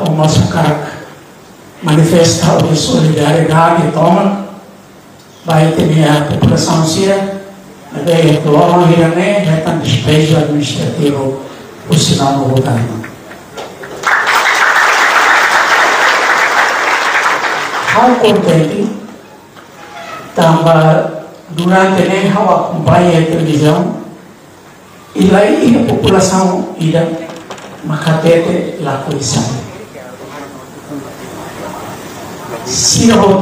ao massacrar manifesta de solidariedade e toma vai ter a população síria Nagaya tulong hirane hetan despejo administrativo o sinal no governo. How contente tamba durante nem how acompanha a televisão e lá e a população ida makatete la coisa. Senhor,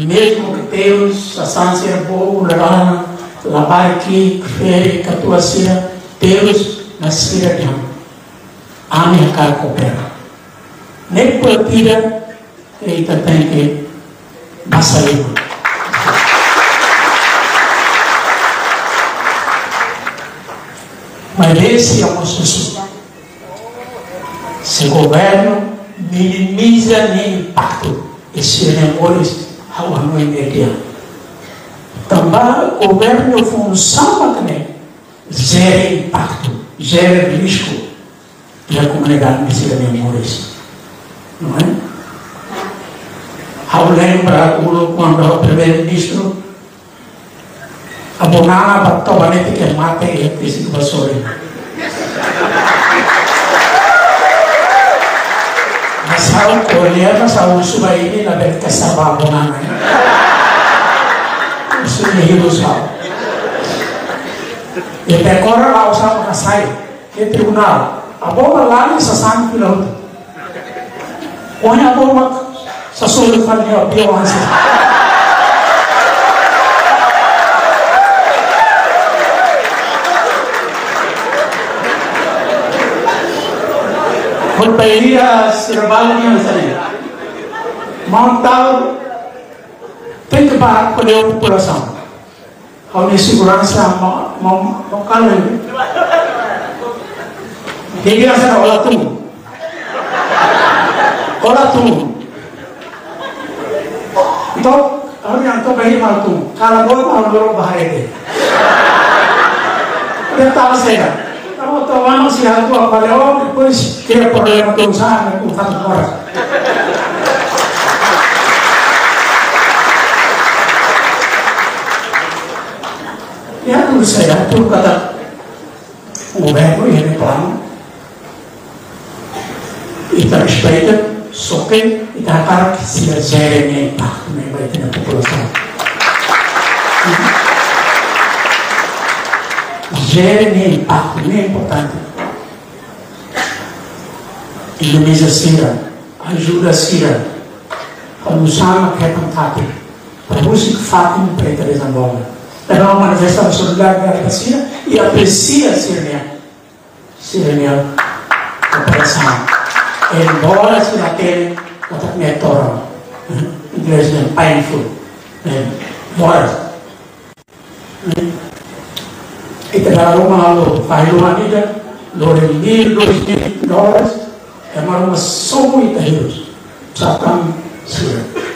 mesmo que Deus, a Sância, Boa, Urana, Labarque, Fere, Catuacira, Deus, Nascira, a minha cara, copera Nem por tira, ele tá tem que passar Mas esse é o nosso Jesus. Se governo minimiza o impacto esperemos hawa no media também o governo função também. Zero impacto zero risco da comunidade missionária Mores não é? Ao lembrar quando o primeiro ministro abonava para tomar que mate esse pastor Mas ao olhar, mas ao subir, ele na verdade que estava abonando usar. E até agora lá usava para sair, que tribunal. A bomba lá nessa sangue piloto. Põe a bomba, só sou eu falei, ó, deu ânsia. Foi para ir a Sirabala, Montado tem que parar com a população. A minha segurança não calma. Queria ser olá tu. Olá tu. Então, a minha então bem mal tu. Cara boa mal não bahaya. Dia estava cedo. Então, tomando se algo a valeu depois que do usar, né, com tanto fora. ya menurut saya itu kata e e respeita só que está para que se gere nem impacto nem vai ter na população gere nem impacto, nem é importante. Indonesia Sira, ajuda a Sira, quando o Sama quer contato, para você que faz um preto de Zambola. Ela manifesta a solidariedade da Sira e aprecia a Sirenia. Sirenia, operação. Embora se na tele, ela está com a Inglês, painful. Eh, Embora. Aroma Aromanida, Lorenir, Lorenir, Noras, é uma só muito a Deus. Satã, Senhor.